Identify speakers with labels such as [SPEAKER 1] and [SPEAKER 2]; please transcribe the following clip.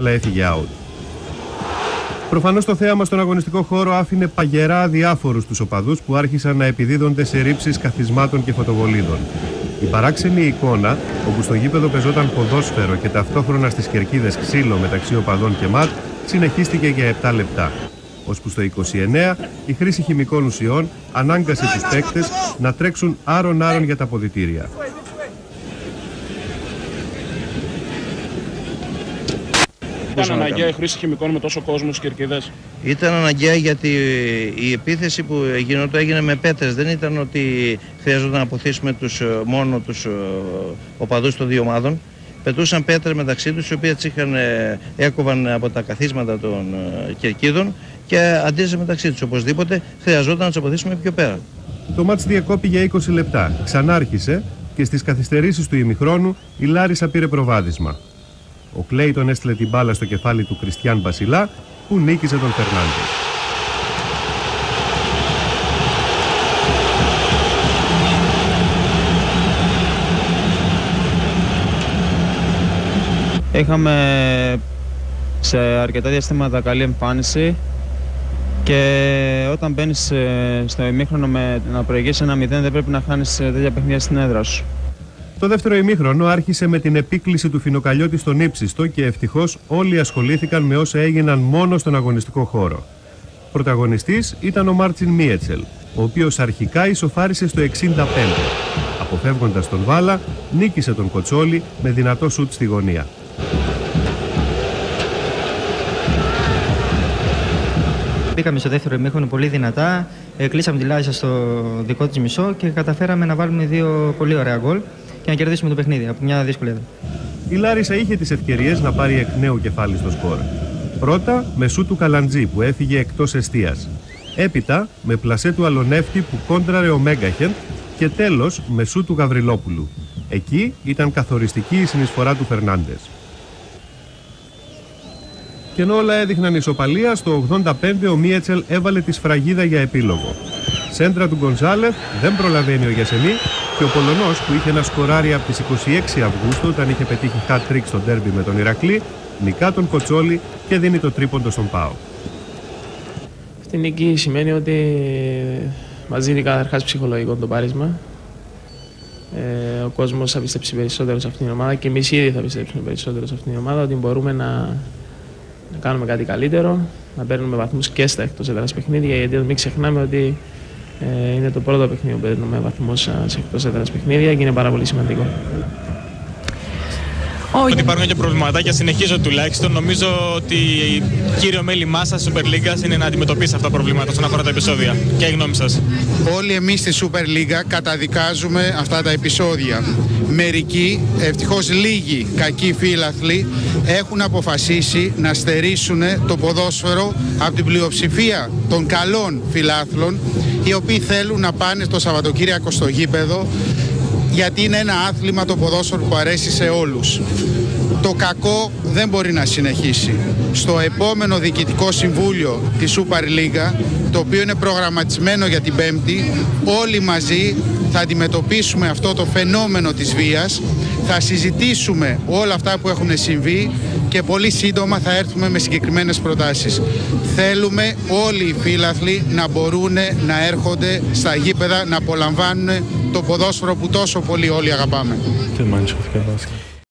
[SPEAKER 1] αλλά έφυγε out. Προφανώς το θέαμα στον αγωνιστικό χώρο άφηνε παγερά διάφορους τους οπαδούς που άρχισαν να επιδίδονται σε ρήψεις καθισμάτων και φωτοβολίδων. Η παράξενη εικόνα, όπου στο γήπεδο πεζόταν ποδόσφαιρο και ταυτόχρονα στις κερκίδες ξύλο μεταξύ οπαδών και ματ, συνεχίστηκε για 7 λεπτά. Ώσπου στο 29 η χρήση χημικών ουσιών ανάγκασε τους παίκτες να τρέξουν άρον-άρον για τα ποδητήρια.
[SPEAKER 2] Ήταν αναγκαία η χρήση χημικών με τόσο κόσμος στι κερκίδες;
[SPEAKER 3] Ήταν αναγκαία γιατί η επίθεση που γινόταν έγινε με πέτρες. Δεν ήταν ότι χρειαζόταν να αποθήσουμε τους, μόνο τους οπαδούς των δύο ομάδων. Πετούσαν πέτρες μεταξύ τους, οι οποίες είχαν, έκοβαν από τα καθίσματα των κερκίδων και αντίστοιχα μεταξύ τους. Οπωσδήποτε χρειαζόταν να τους αποθήσουμε πιο πέρα.
[SPEAKER 1] Το μάτς διακόπη για 20 λεπτά. Ξανάρχισε και στις καθυστερήσεις του ημιχρόνου η Λάρισα πήρε προβάδισμα. Ο Κλέιτον έστειλε την μπάλα στο κεφάλι του Κριστιαν Μπασιλά που νίκησε τον Φερνάντες.
[SPEAKER 4] Είχαμε σε αρκετά διαστήματα καλή εμφάνιση και όταν μπαίνεις στο ημίχρονο με να προηγήσει ένα 0 δεν πρέπει να χάνεις τέτοια παιχνίδια στην έδρα σου.
[SPEAKER 1] Το δεύτερο ημίχρονο άρχισε με την επίκληση του Φινοκαλιώτη στον ύψιστο και ευτυχώς όλοι ασχολήθηκαν με όσα έγιναν μόνο στον αγωνιστικό χώρο. Πρωταγωνιστής ήταν ο Μάρτσιν Μίετσελ, ο οποίος αρχικά ισοφάρισε στο 65. Αποφεύγοντας τον Βάλα, νίκησε τον Κοτσόλη με δυνατό σουτ στη γωνία.
[SPEAKER 5] Μπήκαμε στο δεύτερο ημίχρονο πολύ δυνατά, ε, κλείσαμε τη Λάρισα στο δικό της μισό και καταφέραμε να βάλουμε δύο πολύ ωραία γκολ και να κερδίσουμε το παιχνίδι από μια δύσκολη έδρα.
[SPEAKER 1] Η Λάρισα είχε τις ευκαιρίες να πάρει εκ νέου κεφάλι στο σκορ. Πρώτα με σου του Καλαντζή που έφυγε εκτός εστίας. Έπειτα με πλασέ του Αλονεύτη που κόντραρε ο Μέγκαχεν και τέλος με σου του Γαβριλόπουλου. Εκεί ήταν καθοριστική η συνεισφορά του Φερνάντες. Και ενώ όλα έδειχναν ισοπαλία, στο 85 ο Μίετσελ έβαλε τη σφραγίδα για επίλογο. Σέντρα του Γκονζάλεφ δεν προλαβαίνει ο Γιασεμί και ο Πολωνός που είχε ένα σκοράρι από τις 26 Αυγούστου όταν είχε πετύχει hat trick στο ντέρμπι με τον Ηρακλή, νικά τον Κοτσόλη και δίνει το τρίποντο στον Πάο.
[SPEAKER 6] Αυτή η νίκη σημαίνει ότι μας δίνει καταρχάς ψυχολογικό το πάρισμα. Ε, ο κόσμος θα πιστέψει περισσότερο σε αυτήν την ομάδα και εμείς ήδη θα πιστέψουμε περισσότερο σε αυτήν την ομάδα ότι μπορούμε να, να κάνουμε κάτι καλύτερο, να παίρνουμε βαθμούς και στα εκτός έδρας παιχνίδια. Γιατί μην ξεχνάμε ότι ε, είναι το πρώτο παιχνίδι που παίρνουμε βαθμό σε εκτός έδρας παιχνίδια και είναι πάρα πολύ σημαντικό.
[SPEAKER 7] Όχι. Ότι υπάρχουν και προβληματάκια, συνεχίζω τουλάχιστον. Νομίζω ότι κύριο μέλημά σα Super League είναι να αντιμετωπίσει αυτά τα προβλήματα όσον αφορά τα επεισόδια. Και η γνώμη σας;
[SPEAKER 8] Όλοι εμείς στη Super League καταδικάζουμε αυτά τα επεισόδια. Μερικοί, ευτυχώς λίγοι κακοί φίλαθλοι, έχουν αποφασίσει να στερήσουν το ποδόσφαιρο από την πλειοψηφία των καλών φιλάθλων, οι οποίοι θέλουν να πάνε στο Σαββατοκύριακο στο γήπεδο γιατί είναι ένα άθλημα το ποδόσφαιρο που αρέσει σε όλους. Το κακό δεν μπορεί να συνεχίσει. Στο επόμενο διοικητικό συμβούλιο της Super League, το οποίο είναι προγραμματισμένο για την Πέμπτη, όλοι μαζί θα αντιμετωπίσουμε αυτό το φαινόμενο της βίας, θα συζητήσουμε όλα αυτά που έχουν συμβεί και πολύ σύντομα θα έρθουμε με συγκεκριμένες προτάσεις. Θέλουμε όλοι οι φίλαθλοι να μπορούν να έρχονται στα γήπεδα, να απολαμβάνουν το ποδόσφαιρο που τόσο πολύ όλοι αγαπάμε.